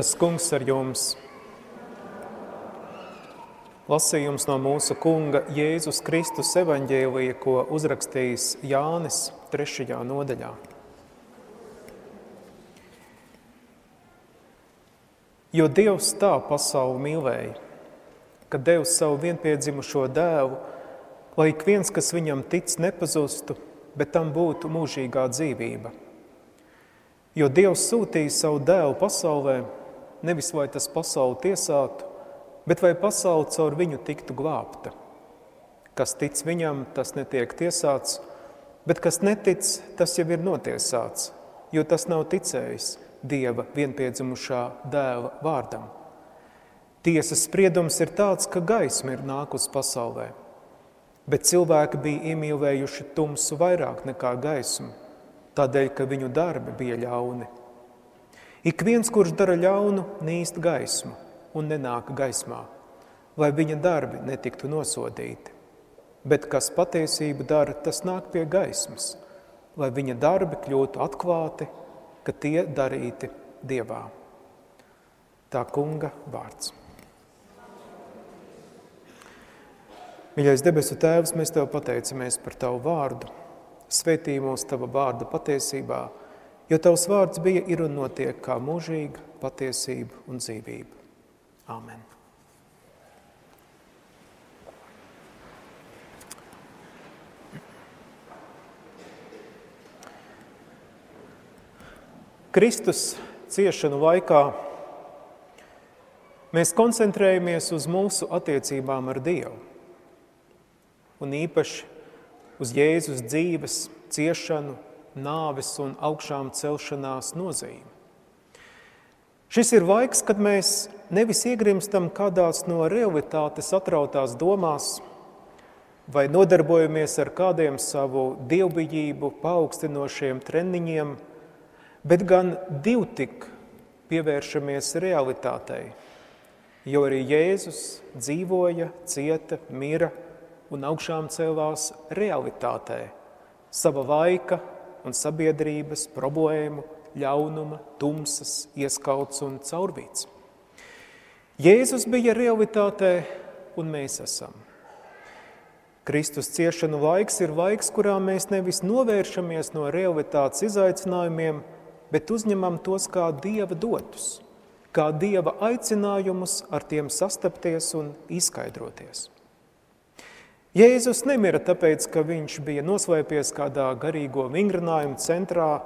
Tas kungs ar jums. Lasījums no mūsu kunga Jēzus Kristus evaņģēlija, ko uzrakstījis Jānis 3. nodaļā. Jo Dievs tā pasauli mīlēja, ka devis savu vienpiedzimušo dēlu, lai ik viens, kas viņam tic, nepazustu, bet tam būtu mūžīgā dzīvība. Jo Dievs sūtīja savu dēlu pasaulē, nevis lai tas pasauli tiesātu, bet vai pasaule caur viņu tiktu glābta. Kas tic viņam, tas netiek tiesāts, bet kas netic, tas jau ir notiesāts, jo tas nav ticējis Dieva vienpiedzimušā dēla vārdam. Tiesas spriedums ir tāds, ka gaisma ir nākus pasaulē, bet cilvēki bija iemīlējuši tumsu vairāk nekā gaismu, tādēļ, ka viņu darbi bija ļauni. Ik viens, kurš dara ļaunu, nīst gaismu un nenāk gaismā, lai viņa darbi netiktu nosodīti. Bet kas patiesību dara, tas nāk pie gaismas, lai viņa darbi kļūtu atklāti, ka tie darīti Dievā. Tā kunga vārds. Mīļais debesu Tēvs, mēs Tev pateicamies par Tavu vārdu. Svētī mūs Tava vārda patiesībā, jo Tavs vārds bija ir un notiek kā mūžīga patiesība un dzīvība. Āmen. Kristus ciešanu laikā mēs koncentrējamies uz mūsu attiecībām ar Dievu un īpaši uz Jēzus dzīves, ciešanu, nāves un augšām celšanās nozīmi. Šis ir laiks, kad mēs nevis iegrimstam kādās no realitātes atrautās domās, vai nodarbojamies ar kādiem savu dievbijību paaugstinošiem treniņiem, bet gan divtik pievēršamies realitātei, jo arī Jēzus dzīvoja, cieta, mira un augšām cēlās realitātē, sava laika un sabiedrības problēmu, ļaunuma, tumsas, ieskauts un caurvīts. Jēzus bija realitātē, un mēs esam. Kristus ciešanu laiks ir laiks, kurā mēs nevis novēršamies no realitātes izaicinājumiem, bet uzņemam tos kā Dieva dotus, kā Dieva aicinājumus ar tiem sastapties un izskaidroties. Jēzus nemira tāpēc, ka viņš bija noslēpies kādā garīgo vingrinājuma centrā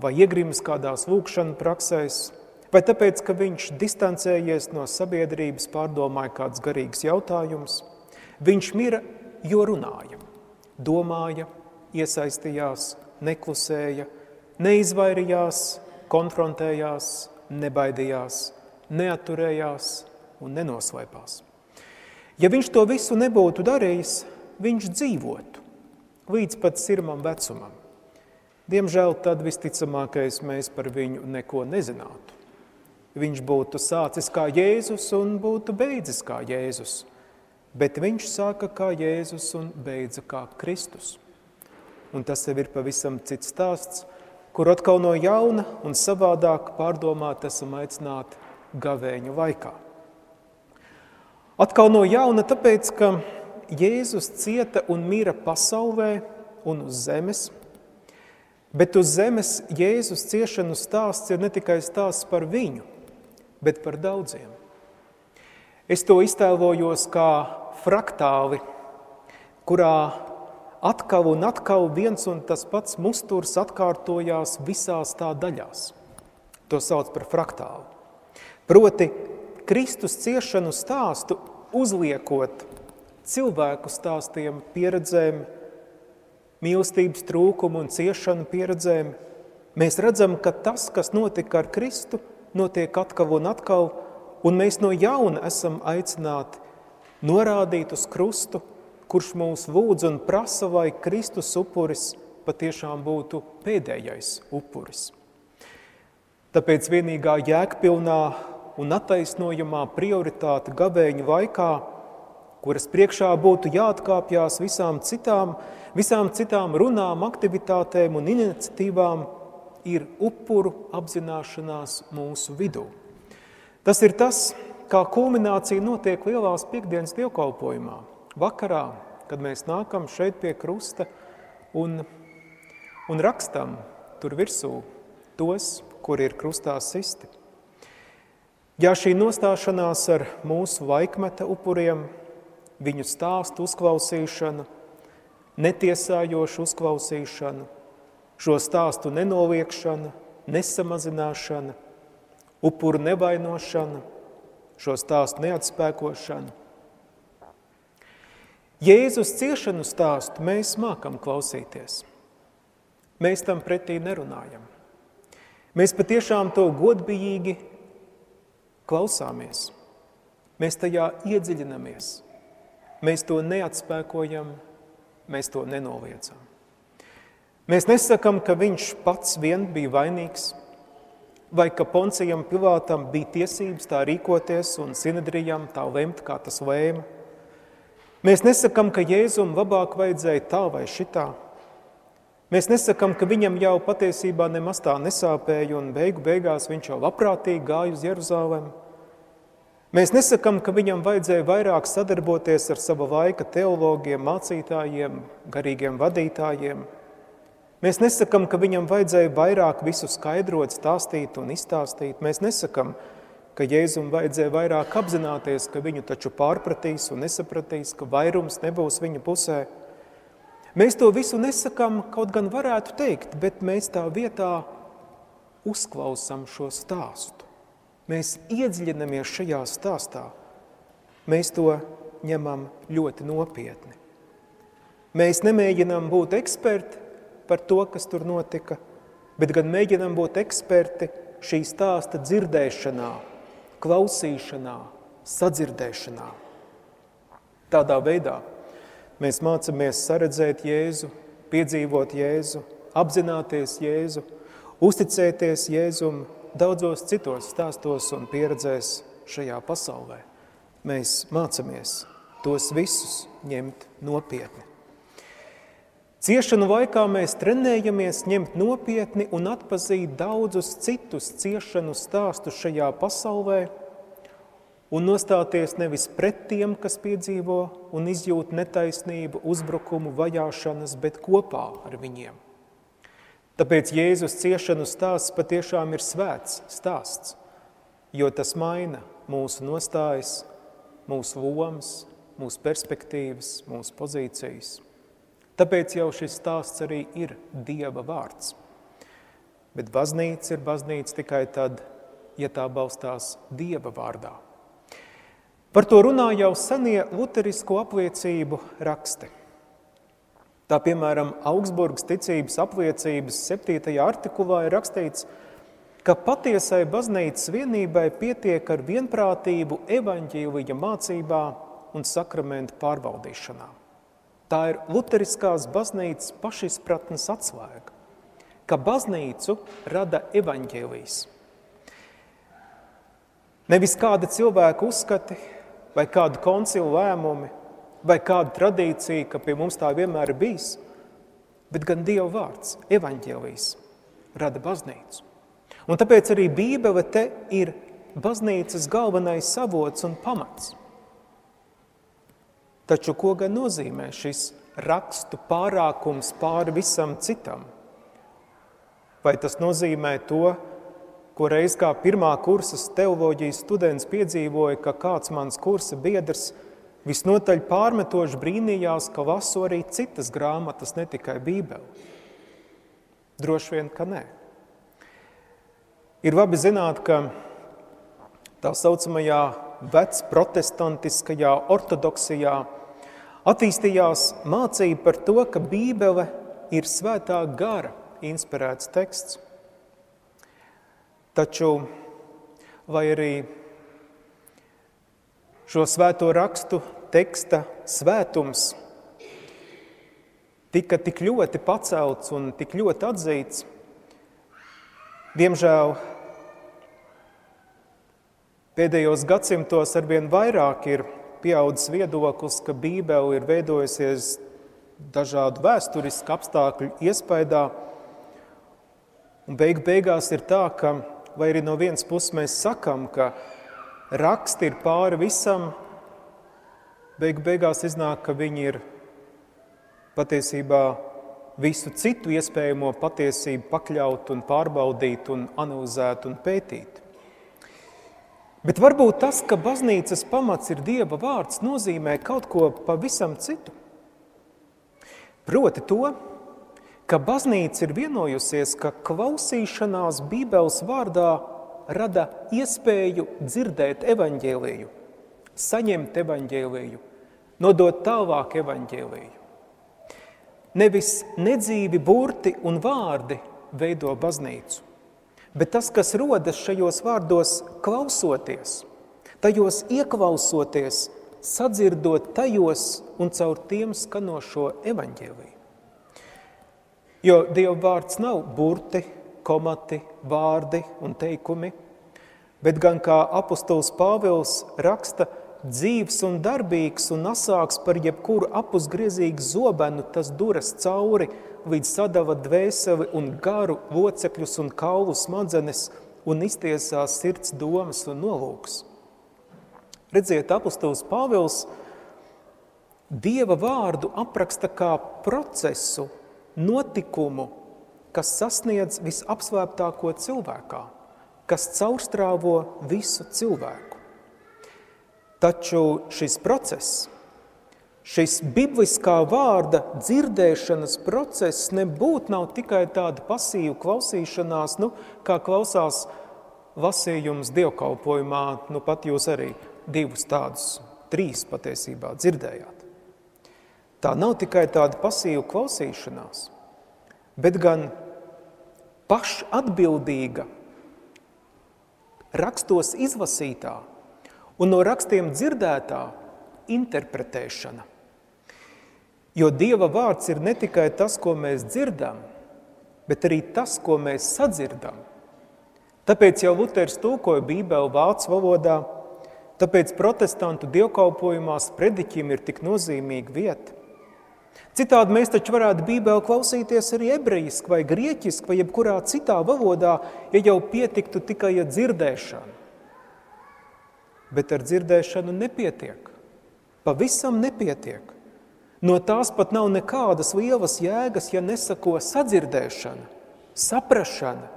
vai iegrimis kādās lūkšana praksēs, vai tāpēc, ka viņš distancējies no sabiedrības, pārdomāja kāds garīgs jautājums. Viņš mira, jo runāja, domāja, iesaistījās, neklusēja, neizvairījās, konfrontējās, nebaidījās, neaturējās un nenoslēpās. Ja viņš to visu nebūtu darījis, viņš dzīvotu līdz pat sirmam vecumam. Diemžēl tad visticamākais mēs par viņu neko nezinātu. Viņš būtu sācis kā Jēzus un būtu beidzis kā Jēzus, bet viņš sāka kā Jēzus un beidza kā Kristus. Un tas jau ir pavisam cits stāsts, kur atkal no jauna un savādāk pārdomāt esam aicināti gavēņu laikā. Atkal no jauna, tāpēc, ka Jēzus cieta un mira pasaulē un uz zemes, bet uz zemes Jēzus ciešanu stāsts ir ne tikai stāsts par viņu, bet par daudziem. Es to iztēlojos kā fraktāli, kurā atkal un atkal viens un tas pats musturs atkārtojās visās tā daļās. To sauc par fraktāli. Proti, Kristus ciešanu stāstu uzliekot cilvēku stāstiem, pieredzēm, mīlestības trūkumu un ciešanu pieredzēm, mēs redzam, ka tas, kas notika ar Kristu, notiek atkal un atkal, un mēs no jauna esam aicināti norādīt uz krustu, kurš mūs lūdz un prasa, lai Kristus upuris patiešām būtu pēdējais upuris. Tāpēc vienīgā jēgpilnā un attaisnojamā prioritāte gavēņa laikā, kuras priekšā būtu jāatkāpjas visām citām, visām citām runām, aktivitātēm un iniciatīvām, ir upuru apzināšanās mūsu vidū. Tas ir tas, kā kulminācija notiek lielās piekdienas dievkalpojumā. Vakarā, kad mēs nākam šeit pie krusta un, un rakstam tur virsū tos, kuri ir krustā sisti. Ja šī nostāšanās ar mūsu laikmeta upuriem, viņu stāstu uzklausīšanu, netiesājošu uzklausīšanu, šo stāstu nenoliekšana, nesamazināšana, upuru nevainošana, šo stāstu neatspēkošana. Jēzus ciešanu stāstu mēs mākam klausīties. Mēs tam pretī nerunājam. Mēs patiešām to godbijīgi klausāmies. Mēs tajā iedziļinamies. Mēs to neatspēkojam, mēs to nenoliedzam. Mēs nesakam, ka viņš pats vien bija vainīgs, vai ka Poncijam Pilātam bija tiesības tā rīkoties un Sinedrijam tā lemt, kā tas lēma. Mēs nesakam, ka Jēzum labāk vajadzēja tā vai šitā. Mēs nesakam, ka viņam jau patiesībā nemaz tā nesāpēja un beigu beigās viņš jau labprātīgi gāja uz Jeruzalemi. Mēs nesakām, ka viņam vajadzēja vairāk sadarboties ar sava laika teologiem, mācītājiem, garīgiem vadītājiem. Mēs nesakām, ka viņam vajadzēja vairāk visu skaidrot, stāstīt un izstāstīt. Mēs nesakām, ka Jēzum vajadzēja vairāk apzināties, ka viņu taču pārpratīs un nesapratīs, ka vairums nebūs viņa pusē. Mēs to visu nesakām, kaut gan varētu teikt, bet mēs tā vietā uzklausām šo stāstu mēs iedziļinamies šajā stāstā, mēs to ņemam ļoti nopietni. Mēs nemēģinām būt eksperti par to, kas tur notika, bet gan mēģinām būt eksperti šī stāsta dzirdēšanā, klausīšanā, sadzirdēšanā. Tādā veidā mēs mācāmies saredzēt Jēzu, piedzīvot Jēzu, apzināties Jēzu, uzticēties Jēzum, daudzos citos stāstos un pieredzēs šajā pasaulē. Mēs mācāmies tos visus ņemt nopietni. Ciešanu laikā mēs trenējamies ņemt nopietni un atpazīt daudzus citus ciešanu stāstus šajā pasaulē un nostāties nevis pret tiem, kas piedzīvo un izjūt netaisnību, uzbrukumu, vajāšanas, bet kopā ar viņiem. Tāpēc Jēzus ciešanu stāsts patiešām ir svēts stāsts, jo tas maina mūsu nostājas, mūsu lomas, mūsu perspektīvas, mūsu pozīcijas. Tāpēc jau šis stāsts arī ir Dieva vārds. Bet baznīca ir baznīca tikai tad, ja tā balstās Dieva vārdā. Par to runā jau senie luterisko apliecību raksti. Tā piemēram, Augsburgas ticības apliecības 7. artikulā ir rakstīts, ka patiesai baznīcas vienībai pietiek ar vienprātību evaņģīlija mācībā un sakramentu pārbaudīšanā. Tā ir luteriskās baznīcas pašizpratnes atslēga, ka baznīcu rada evaņģēlijas. Nevis kāda cilvēka uzskati vai kādu koncilu lēmumi, vai kāda tradīcija, ka pie mums tā vienmēr ir bijis, bet gan Dieva vārds, evaņģēlijs, rada baznīcu. Un tāpēc arī Bībele te ir baznīcas galvenais savots un pamats. Taču ko gan nozīmē šis rakstu pārākums pāri visam citam? Vai tas nozīmē to, ko reiz kā pirmā kursas teoloģijas students piedzīvoja, ka kāds mans kursa biedrs – Visnotaļ pārmetoši brīnījās, ka lasu arī citas grāmatas, ne tikai Bībeli. Droši vien, ka nē. Ir labi zināt, ka tā saucamajā vecprotestantiskajā ortodoksijā attīstījās mācība par to, ka Bībele ir svētā gara inspirēts teksts. Taču, vai arī šo svēto rakstu teksta svētums tika tik ļoti pacelts un tik ļoti atzīts. Diemžēl pēdējos gadsimtos arvien vairāk ir pieaudzis viedoklis, ka Bībele ir veidojusies dažādu vēsturisku apstākļu iespaidā. Un beigu beigās ir tā, ka, vai arī no vienas puses mēs sakam, ka raksti ir pāri visam, beigu beigās iznāk, ka viņi ir patiesībā visu citu iespējamo patiesību pakļaut un pārbaudīt un analizēt un pētīt. Bet varbūt tas, ka baznīcas pamats ir Dieva vārds, nozīmē kaut ko pavisam citu. Proti to, ka baznīca ir vienojusies, ka klausīšanās Bībeles vārdā rada iespēju dzirdēt evaņģēliju, saņemt evaņģēliju, nodot tālāk evaņģēliju. Nevis nedzīvi burti un vārdi veido baznīcu, bet tas, kas rodas šajos vārdos klausoties, tajos ieklausoties, sadzirdot tajos un caur tiem skanošo evaņģēliju. Jo Dieva vārds nav burti, komati, vārdi un teikumi, bet gan kā apustulis Pāvils raksta, dzīves un darbīgs un asāks par jebkuru apusgriezīgu zobenu, tas duras cauri, līdz sadava dvēseli un garu, locekļus un kaulu smadzenes un iztiesā sirds domas un nolūks. Redziet, apustulis Pāvils Dieva vārdu apraksta kā procesu, notikumu, kas sasniedz visapsvēptāko cilvēkā, kas caurstrāvo visu cilvēku. Taču šis process, šis bibliskā vārda dzirdēšanas process nebūtu nav tikai tāda pasīva klausīšanās, nu, kā klausās lasījums dievkalpojumā, nu pat jūs arī divus tādus, trīs patiesībā dzirdējāt. Tā nav tikai tāda pasīva klausīšanās, bet gan pašatbildīga, rakstos izlasītā un no rakstiem dzirdētā interpretēšana. Jo Dieva vārds ir ne tikai tas, ko mēs dzirdam, bet arī tas, ko mēs sadzirdam. Tāpēc jau Luters tulkoja Bībeli vācu valodā, tāpēc protestantu dievkalpojumās prediķim ir tik nozīmīga vieta. Citādi mēs taču varētu Bībeli klausīties arī ebrejiski vai grieķiski vai jebkurā citā valodā, ja jau pietiktu tikai ar dzirdēšanu. Bet ar dzirdēšanu nepietiek. Pavisam nepietiek. No tās pat nav nekādas lielas jēgas, ja nesako sadzirdēšana, saprašana,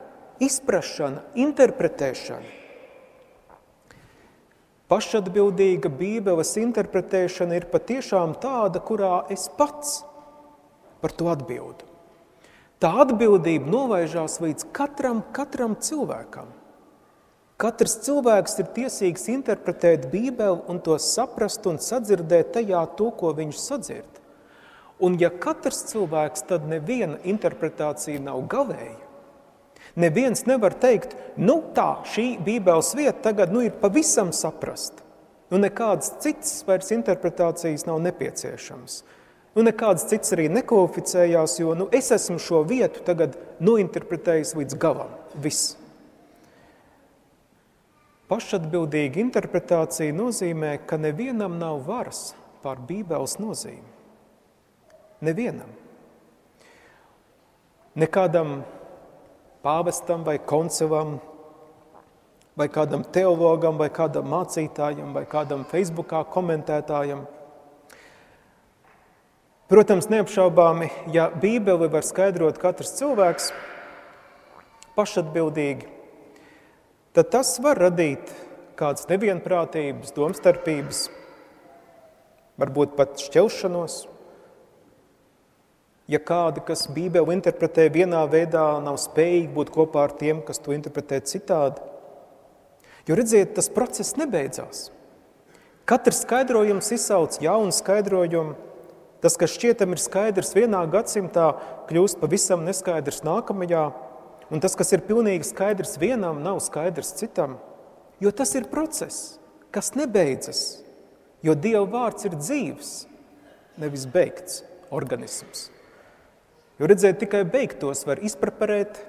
izprašana, interpretēšana. Pašatbildīga Bībeles interpretēšana ir patiešām tāda, kurā es pats par to atbildu. Tā atbildība novēršas līdz katram, katram cilvēkam. Katrs cilvēks ir tiesīgs interpretēt Bībeli un to saprast un sadzirdēt tajā to, ko viņš sadzird. Un ja katrs cilvēks, tad neviena interpretācija nav gavēja. Neviens nevar teikt, nu tā, šī bībeles vieta tagad nu, ir pavisam saprasta. Nu, nekādas citas vairs interpretācijas nav nepieciešamas. Nu, nekāds cits arī nekvalificējās, jo nu, es esmu šo vietu tagad nointerpretējis līdz galam. Viss. Pašatbildīga interpretācija nozīmē, ka nevienam nav varas pār Bībeles nozīmi. Nevienam. Nekādam pāvestam vai koncilam, vai kādam teologam, vai kādam mācītājam, vai kādam Facebookā komentētājam. Protams, neapšaubāmi, ja Bībeli var skaidrot katrs cilvēks pašatbildīgi, tad tas var radīt kādas nevienprātības, domstarpības, varbūt pat šķelšanos. Ja kādi, kas Bībeli interpretē vienā veidā, nav spējīgi būt kopā ar tiem, kas to interpretē citādi, jo redziet, tas process nebeidzās. Katrs skaidrojums izsauc jaunu skaidrojumu. Tas, kas šķietam ir skaidrs vienā gadsimtā, kļūst pavisam neskaidrs nākamajā, un tas, kas ir pilnīgi skaidrs vienam, nav skaidrs citam. Jo tas ir process, kas nebeidzas, jo Dieva vārds ir dzīves, nevis beigts organisms. Jo redzēt, tikai beigtos var izpreparēt,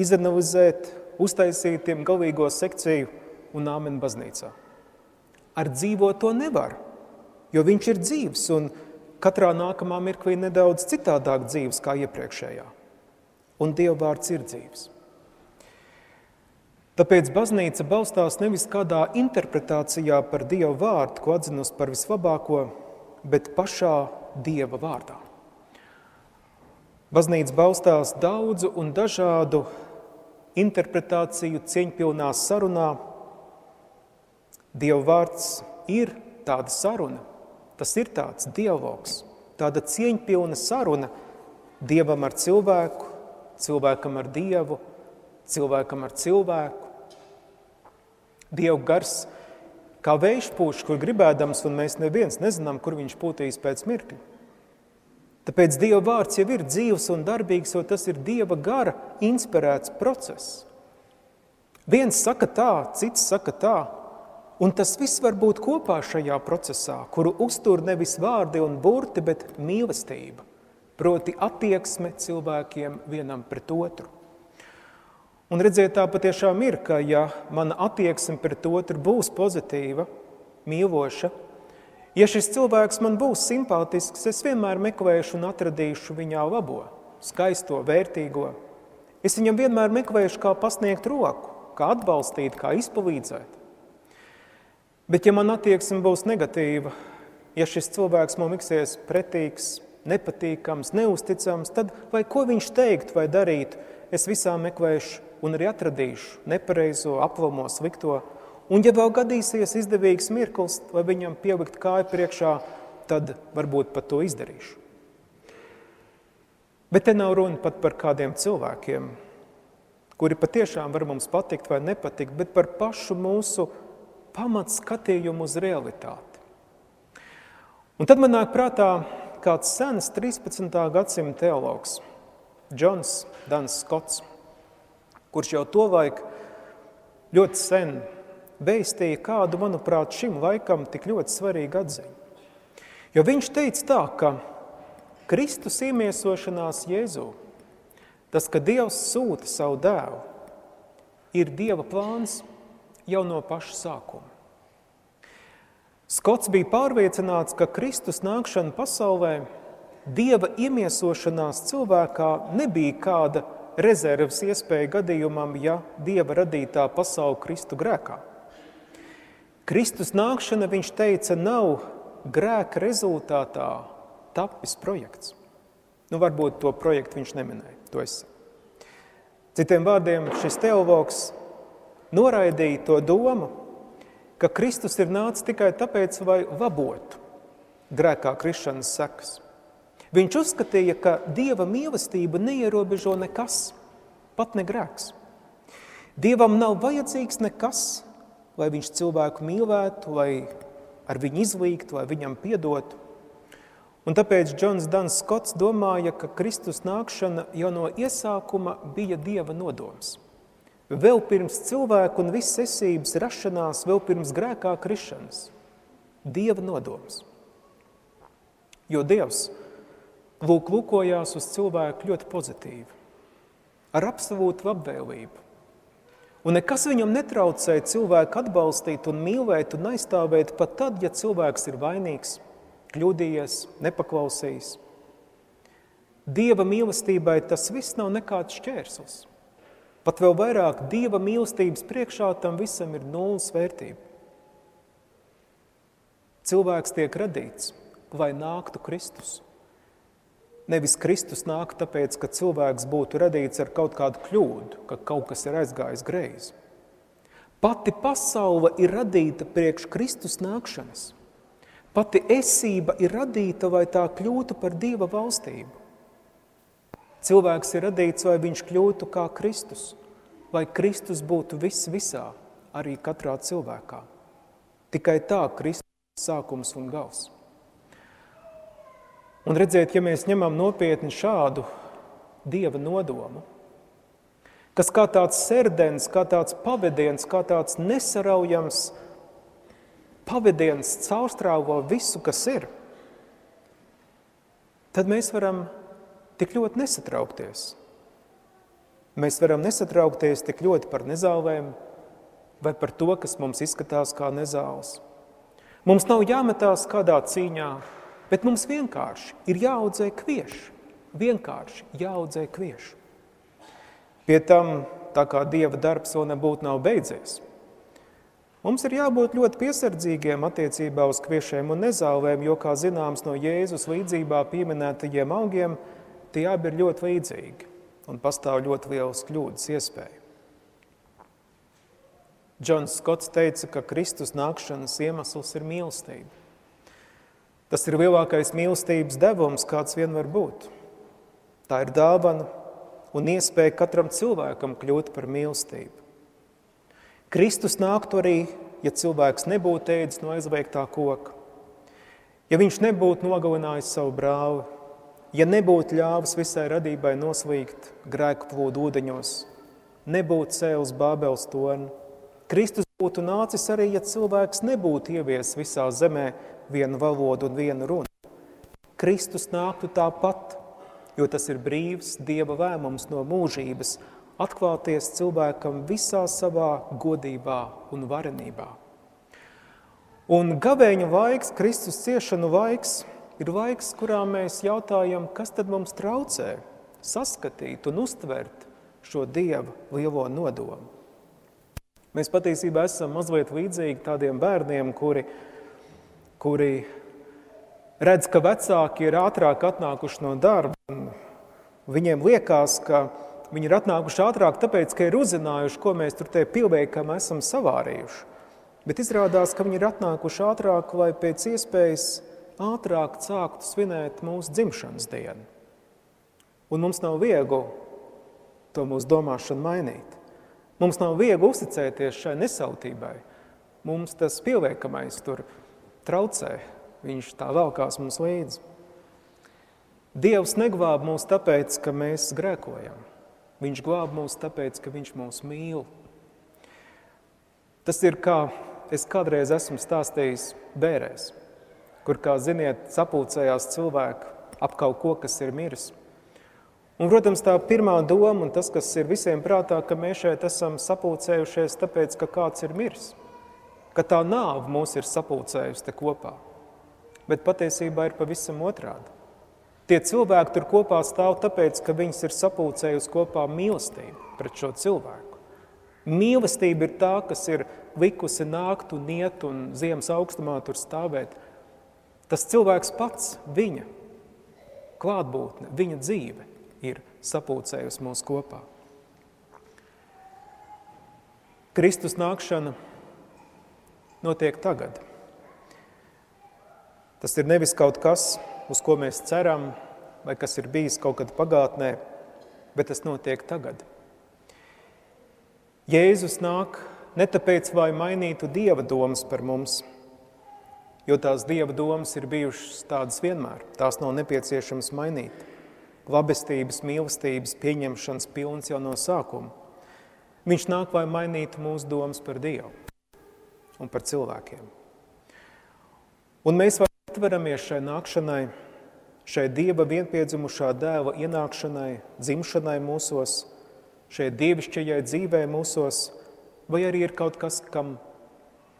izanalizēt, uztaisīt tiem galīgo sekciju un āmeni baznīcā. Ar dzīvo to nevar, jo viņš ir dzīves un katrā nākamā mirklī nedaudz citādāk dzīves kā iepriekšējā. Un Dieva vārds ir dzīves. Tāpēc baznīca balstās nevis kādā interpretācijā par Dievu vārdu, ko atzinus par vislabāko, bet pašā Dieva vārdā. Baznīca balstās daudzu un dažādu interpretāciju cieņpilnā sarunā. Dieva vārds ir tāda saruna, tas ir tāds dialogs, tāda cieņpilna saruna Dievam ar cilvēku, cilvēkam ar Dievu, cilvēkam ar cilvēku. Dieva gars kā vējš pūš, kur gribēdams, un mēs neviens nezinām, kur viņš pūtīs pēc mirkļa. Tāpēc Dieva vārds jau ir dzīves un darbīgs, jo tas ir Dieva gara inspirēts process. Viens saka tā, cits saka tā, un tas viss var būt kopā šajā procesā, kuru uztur nevis vārdi un burti, bet mīlestība, proti attieksme cilvēkiem vienam pret otru. Un redziet, tā patiešām ir, ka ja mana attieksme pret otru būs pozitīva, mīloša, Ja šis cilvēks man būs simpātisks, es vienmēr meklēšu un atradīšu viņā labo, skaisto, vērtīgo. Es viņam vienmēr meklēšu, kā pasniegt roku, kā atbalstīt, kā izpalīdzēt. Bet, ja man attieksme būs negatīva, ja šis cilvēks man liksies pretīgs, nepatīkams, neusticams, tad vai ko viņš teikt vai darīt, es visā meklēšu un arī atradīšu nepareizo, aplamo, slikto, Un, ja vēl gadīsies izdevīgs mirklis, lai viņam pielikt kāju priekšā, tad varbūt pat to izdarīšu. Bet te nav runa pat par kādiem cilvēkiem, kuri patiešām var mums patikt vai nepatikt, bet par pašu mūsu pamatskatījumu uz realitāti. Un tad man nāk prātā kāds sens 13. gadsimta teologs, Džons Dans Skots, kurš jau to laiku ļoti sen veistīja kādu, manuprāt, šim laikam tik ļoti svarīgu atziņu. Jo viņš teica tā, ka Kristus iemiesošanās Jēzū, tas, ka Dievs sūta savu dēlu, ir Dieva plāns jau no paša sākuma. Skots bija pārliecināts, ka Kristus nākšana pasaulē, Dieva iemiesošanās cilvēkā nebija kāda rezerves iespēja gadījumam, ja Dieva radītā pasaule kristu grēkā. Kristus nākšana, viņš teica, nav grēka rezultātā tapis projekts. Nu, varbūt to projektu viņš neminēja, to es. Citiem vārdiem, šis teologs noraidīja to domu, ka Kristus ir nācis tikai tāpēc, lai labotu grēkā krišanas sekas. Viņš uzskatīja, ka Dieva mīlestība neierobežo nekas, pat ne grēks. Dievam nav vajadzīgs nekas, lai viņš cilvēku mīlētu, lai ar viņu izlīgtu, lai viņam piedotu. Un tāpēc Džons Dans Skots domāja, ka Kristus nākšana jau no iesākuma bija Dieva nodoms. Vēl pirms cilvēku un visas esības rašanās, vēl pirms grēkā krišanas. Dieva nodoms. Jo Dievs lūk lūkojās uz cilvēku ļoti pozitīvi, ar absolūtu labvēlību. Un nekas viņam netraucēja cilvēku atbalstīt un mīlēt un aizstāvēt pat tad, ja cilvēks ir vainīgs, kļūdījies, nepaklausījis. Dieva mīlestībai tas viss nav nekāds šķērslis. Pat vēl vairāk Dieva mīlestības priekšā tam visam ir nulles vērtība. Cilvēks tiek radīts, lai nāktu Kristus. Nevis Kristus nāk tāpēc, ka cilvēks būtu radīts ar kaut kādu kļūdu, ka kaut kas ir aizgājis greizi. Pati pasaule ir radīta priekš Kristus nākšanas. Pati esība ir radīta, lai tā kļūtu par Dieva valstību. Cilvēks ir radīts, lai viņš kļūtu kā Kristus, lai Kristus būtu viss visā, arī katrā cilvēkā. Tikai tā Kristus sākums un gals. Un redziet, ja mēs ņemam nopietni šādu dieva nodomu, kas kā tāds sērdens, kā tāds pavadiens, kā tāds nesaraujams pavadiens caurstrāvo visu, kas ir, tad mēs varam tik ļoti nesatraukties. Mēs varam nesatraukties tik ļoti par nezālēm vai par to, kas mums izskatās kā nezāles. Mums nav jāmetās kādā cīņā, Bet mums vienkārši ir jāaudzē kvieši. Vienkārši jāaudzē kvieši. Pie tam tā kā Dieva darbs vēl nebūtu nav beidzies. Mums ir jābūt ļoti piesardzīgiem attiecībā uz kviešiem un nezālēm, jo, kā zināms, no Jēzus līdzībā pieminētajiem augiem, tie abi ir ļoti līdzīgi un pastāv ļoti liels kļūdas iespēja. Džons Skots teica, ka Kristus nākšanas iemesls ir mīlestība. Tas ir lielākais mīlestības devums, kāds vien var būt. Tā ir dāvana un iespēja katram cilvēkam kļūt par mīlestību. Kristus nāktu arī, ja cilvēks nebūtu ēdis no aizveiktā koka, ja viņš nebūtu nogalinājis savu brāli, ja nebūtu ļāvis visai radībai noslīgt grēku plūdu ūdeņos, nebūtu cēlis Bābeles torni. Kristus būtu nācis arī, ja cilvēks nebūtu ievies visā zemē vienu valodu un vienu runu. Kristus nāktu tāpat, jo tas ir brīvs Dieva lēmums no mūžības – atklāties cilvēkam visā savā godībā un varenībā. Un gavēņa laiks, Kristus ciešanu laiks, ir laiks, kurā mēs jautājam, kas tad mums traucē saskatīt un uztvert šo Dieva lielo nodomu. Mēs patiesībā esam mazliet līdzīgi tādiem bērniem, kuri, kuri redz, ka vecāki ir ātrāk atnākuši no darba. Viņiem liekas, ka Viņi ir atnākuši ātrāk, tāpēc, ka ir uzzinājuši, ko mēs tur pilnveikam esam savārījuši. Bet izrādās, ka viņi ir atnākuši ātrāk, lai pēc iespējas ātrāk sāktu svinēt mūsu dzimšanas dienu. Un mums nav viegli to mūsu domāšanu mainīt. Mums nav viegli uzticēties šai nesautībai. Mums tas pieliekamais tur traucē, viņš tā velkās mums līdzi. Dievs neglāb mūs tāpēc, ka mēs grēkojam. Viņš glāb mūs tāpēc, ka viņš mūs mīl. Tas ir kā es kādreiz esmu stāstījis bērēs, kur, kā ziniet, sapulcējās cilvēki ap kaut ko, kas ir miris. Un, protams, tā pirmā doma, un tas, kas ir visiem prātā, ka mēs šeit esam sapulcējušies tāpēc, ka kāds ir miris, ka tā nāve mūs ir sapulcējusi te kopā. Bet patiesībā ir pavisam otrādi. Tie cilvēki tur kopā stāv tāpēc, ka viņas ir sapulcējusi kopā mīlestību pret šo cilvēku. Mīlestība ir tā, kas ir likusi nākt un iet un ziemas augstumā tur stāvēt. Tas cilvēks pats, viņa klātbūtne, viņa dzīve ir sapulcējusi mūs kopā. Kristus nākšana notiek tagad. Tas ir nevis kaut kas, uz ko mēs ceram, vai kas ir bijis kaut kad pagātnē, bet tas notiek tagad. Jēzus nāk ne tāpēc, lai mainītu dieva domas par mums, jo tās dieva domas ir bijušas tādas vienmēr. Tās nav nepieciešams mainīt. Labestības, mīlestības, pieņemšanas pilns jau no sākuma. Viņš nāk, lai mainītu mūsu domas par Dievu un par cilvēkiem. Un mēs varam atveramies šai nākšanai, šai Dieva vienpiedzimušā dēla ienākšanai, dzimšanai mūsos, šai dievišķajai dzīvē mūsos, vai arī ir kaut kas, kam,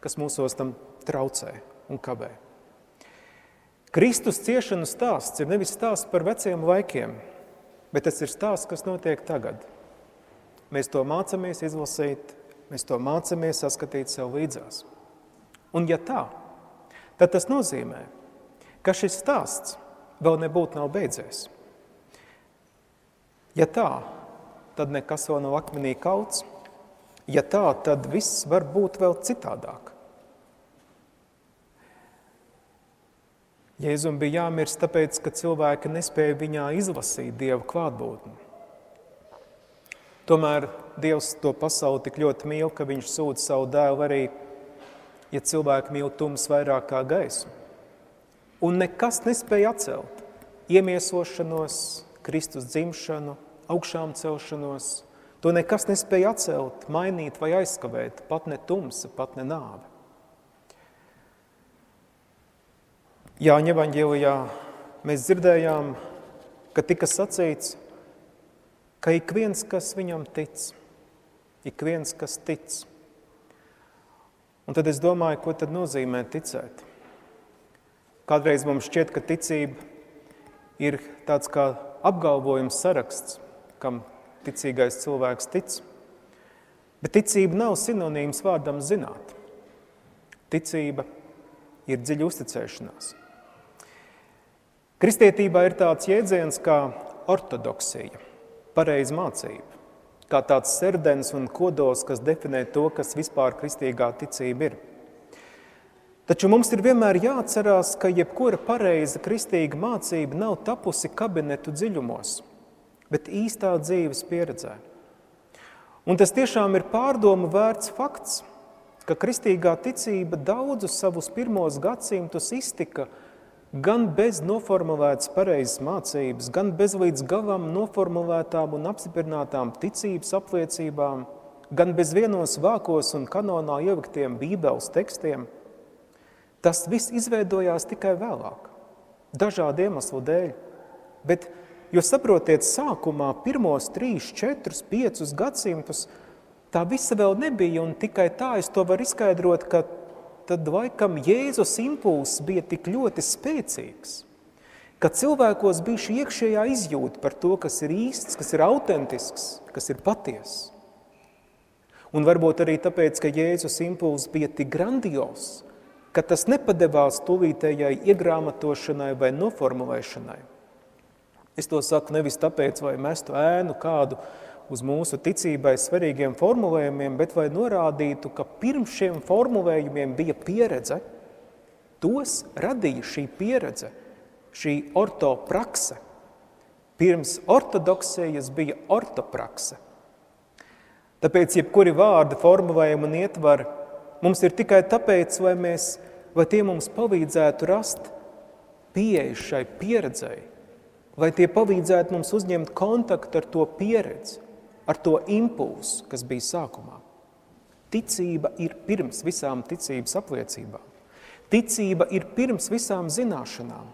kas mūsos tam traucē un kavē. Kristus ciešanu stāsts ir nevis stāsts par veciem laikiem, bet tas ir stāsts, kas notiek tagad. Mēs to mācāmies izlasīt, mēs to mācāmies saskatīt sev līdzās. Un ja tā, tad tas nozīmē, ka šis stāsts vēl nebūtu nav beidzies. Ja tā, tad nekas vēl nav akmenī kauts. Ja tā, tad viss var būt vēl citādāk. Jēzum bija jāmirst tāpēc, ka cilvēki nespēja viņā izlasīt Dieva klātbūtni. Tomēr Dievs to pasauli tik ļoti mīl, ka viņš sūta savu dēlu arī, ja cilvēki mīl tums vairāk kā gaismu un nekas nespēja atcelt iemiesošanos, Kristus dzimšanu, augšām celšanos. To nekas nespēja atcelt, mainīt vai aizskavēt, pat ne tumsa, pat ne nāve. Jāņa evaņģēlijā mēs dzirdējām, ka tika sacīts, ka ik viens, kas viņam tic, ik viens, kas tic. Un tad es domāju, ko tad nozīmē ticēt? Kādreiz mums šķiet, ka ticība ir tāds kā apgalvojums saraksts, kam ticīgais cilvēks tic. Bet ticība nav sinonīms vārdam zināt. Ticība ir dziļa uzticēšanās. Kristietībā ir tāds jēdziens kā ortodoksija, pareiza mācība, kā tāds serdens un kodols, kas definē to, kas vispār kristīgā ticība ir. Taču mums ir vienmēr jāatcerās, ka jebkura pareiza kristīga mācība nav tapusi kabinetu dziļumos, bet īstā dzīves pieredzē. Un tas tiešām ir pārdomu vērts fakts, ka kristīgā ticība daudzus savus pirmos gadsimtus iztika gan bez noformulētas pareizas mācības, gan bez līdz galam noformulētām un apstiprinātām ticības apliecībām, gan bez vienos vākos un kanonā ieliktiem bībeles tekstiem – Tas viss izveidojās tikai vēlāk, dažādu iemeslu dēļ. Bet, jūs saprotiet, sākumā pirmos trīs, četrus, piecus gadsimtus tā visa vēl nebija, un tikai tā es to varu izskaidrot, ka tad laikam Jēzus impulss bija tik ļoti spēcīgs, ka cilvēkos bija šī iekšējā izjūta par to, kas ir īsts, kas ir autentisks, kas ir patiess. Un varbūt arī tāpēc, ka Jēzus impulss bija tik grandios, ka tas nepadevās tūlītējai iegrāmatošanai vai noformulēšanai. Es to saku nevis tāpēc, lai mestu ēnu kādu uz mūsu ticībai svarīgiem formulējumiem, bet lai norādītu, ka pirms šiem formulējumiem bija pieredze, tos radīja šī pieredze, šī ortoprakse. Pirms ortodoksējas bija ortoprakse. Tāpēc jebkuri vārdi, formulējumi un ietvari mums ir tikai tāpēc, lai, mēs, lai tie mums palīdzētu rast pieeju šai pieredzei, lai tie palīdzētu mums uzņemt kontaktu ar to pieredzi, ar to impulsu, kas bija sākumā. Ticība ir pirms visām ticības apliecībām. Ticība ir pirms visām zināšanām.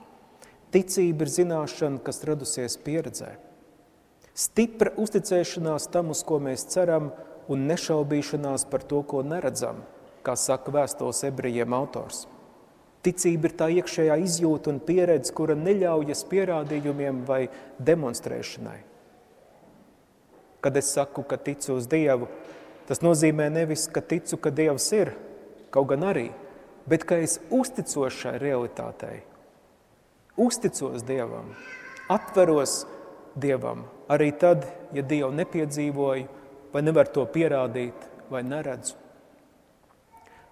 Ticība ir zināšana, kas radusies pieredzē. Stipra uzticēšanās tam, uz ko mēs ceram, un nešaubīšanās par to, ko neredzam – kā saka vēstules ebrejiem autors. Ticība ir tā iekšējā izjūta un pieredze, kura neļaujas pierādījumiem vai demonstrēšanai. Kad es saku, ka ticu uz Dievu, tas nozīmē nevis, ka ticu, ka Dievs ir, kaut gan arī, bet ka es uzticos šai realitātei. Uzticos Dievam, atveros Dievam, arī tad, ja Dievu nepiedzīvoju, vai nevar to pierādīt, vai neredzu.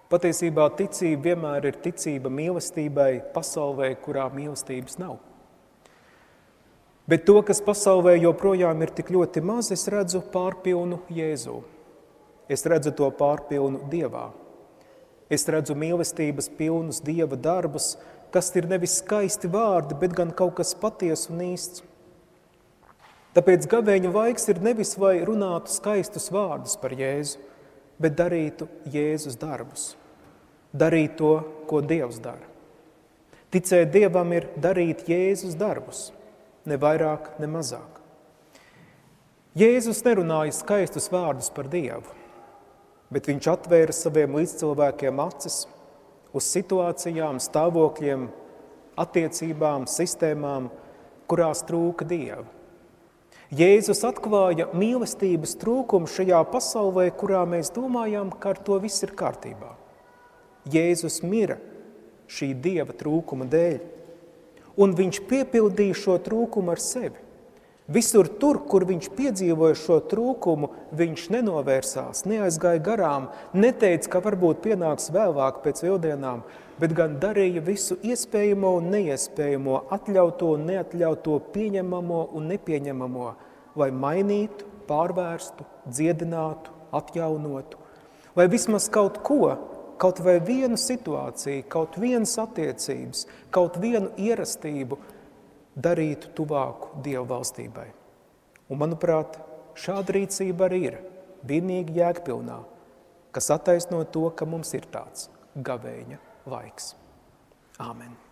Patiesībā ticība vienmēr ir ticība mīlestībai pasaulē, kurā mīlestības nav. Bet to, kas pasaulē joprojām ir tik ļoti maz, es redzu pārpilnu Jēzu. Es redzu to pārpilnu Dievā. Es redzu mīlestības pilnus Dieva darbus, kas ir nevis skaisti vārdi, bet gan kaut kas patiesa un īsts. Tāpēc gavēņa laiks ir nevis vai runātu skaistus vārdus par Jēzu, bet darītu Jēzus darbus darīt to, ko Dievs dara. Ticēt Dievam ir darīt Jēzus darbus, ne vairāk, ne mazāk. Jēzus nerunāja skaistus vārdus par Dievu, bet viņš atvēra saviem līdzcilvēkiem acis uz situācijām, stāvokļiem, attiecībām, sistēmām, kurās trūka Dieva. Jēzus atklāja mīlestības trūkumu šajā pasaulē, kurā mēs domājam, ka ar to viss ir kārtībā. Jēzus mira šī dieva trūkuma dēļ, un viņš piepildīja šo trūkumu ar sevi. Visur tur, kur viņš piedzīvoja šo trūkumu, viņš nenovērsās, neaizgāja garām, neteica, ka varbūt pienāks vēlāk pēc vildienām, bet gan darīja visu iespējamo un neiespējamo, atļauto un neatļauto, pieņemamo un nepieņemamo, lai mainītu, pārvērstu, dziedinātu, atjaunotu, vai vismaz kaut ko, kaut vai vienu situāciju, kaut vienas attiecības, kaut vienu ierastību darītu tuvāku Dievu valstībai. Un, manuprāt, šāda rīcība arī ir vienīgi jēgpilnā, kas attaisno to, ka mums ir tāds gavēņa laiks. Āmen!